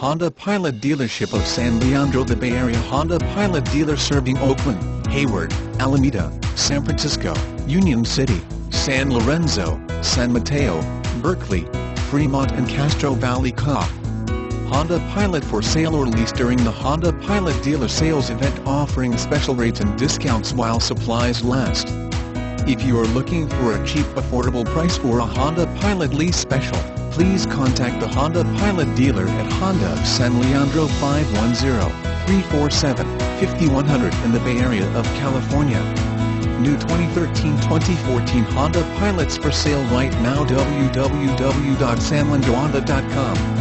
Honda Pilot dealership of San Leandro The Bay Area Honda Pilot dealer serving Oakland, Hayward, Alameda, San Francisco, Union City, San Lorenzo, San Mateo, Berkeley, Fremont and Castro Valley Ca. Honda Pilot for sale or lease during the Honda Pilot dealer sales event offering special rates and discounts while supplies last. If you are looking for a cheap affordable price for a Honda Pilot lease special, please contact the Honda Pilot dealer at Honda of San Leandro 510-347-5100 in the Bay Area of California. New 2013-2014 Honda Pilots for sale right now www.sanleandrohonda.com